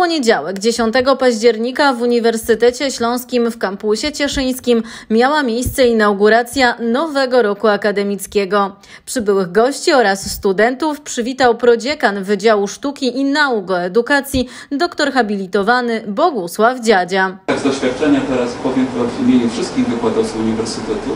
poniedziałek, 10 października w Uniwersytecie Śląskim w kampusie cieszyńskim miała miejsce inauguracja nowego roku akademickiego. Przybyłych gości oraz studentów przywitał prodziekan Wydziału Sztuki i Nauk o Edukacji, doktor habilitowany Bogusław Dziadzia. Z doświadczenia teraz powiem w imieniu wszystkich wykładowców Uniwersytetu,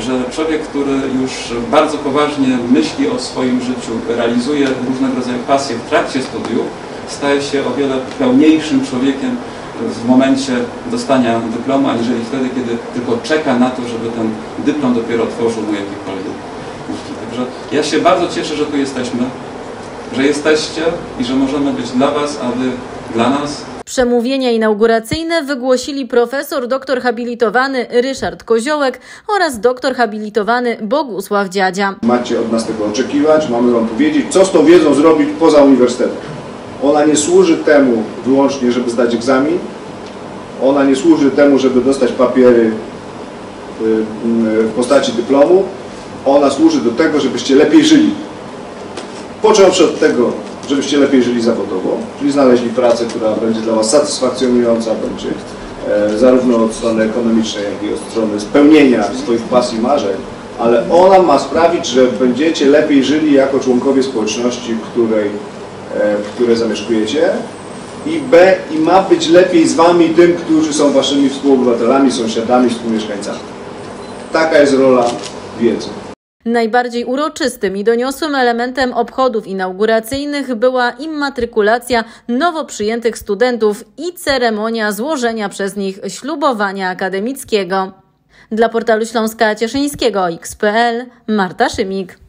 że człowiek, który już bardzo poważnie myśli o swoim życiu, realizuje różnego rodzaju pasje w trakcie studiów, staje się o wiele pełniejszym człowiekiem w momencie dostania dyplomu, aniżeli wtedy, kiedy tylko czeka na to, żeby ten dyplom dopiero otworzył mu jakiekolwiek. Także ja się bardzo cieszę, że tu jesteśmy, że jesteście i że możemy być dla Was, a Wy dla nas. Przemówienia inauguracyjne wygłosili profesor doktor habilitowany Ryszard Koziołek oraz doktor habilitowany Bogusław Dziadzia. Macie od nas tego oczekiwać, mamy Wam powiedzieć, co z tą wiedzą zrobić poza uniwersytetem. Ona nie służy temu wyłącznie, żeby zdać egzamin, ona nie służy temu, żeby dostać papiery y, w postaci dyplomu, ona służy do tego, żebyście lepiej żyli. Począwszy od tego, żebyście lepiej żyli zawodowo, czyli znaleźli pracę, która będzie dla Was satysfakcjonująca, będzie e, zarówno od strony ekonomicznej, jak i od strony spełnienia swoich pasji marzeń, ale ona ma sprawić, że będziecie lepiej żyli jako członkowie społeczności, w której, e, w której zamieszkujecie i B, i ma być lepiej z Wami tym, którzy są Waszymi współobywatelami, sąsiadami, współmieszkańcami. Taka jest rola wiedzy. Najbardziej uroczystym i doniosłym elementem obchodów inauguracyjnych była immatrykulacja nowo przyjętych studentów i ceremonia złożenia przez nich ślubowania akademickiego. Dla portalu Śląska Cieszyńskiego XPL Marta Szymik.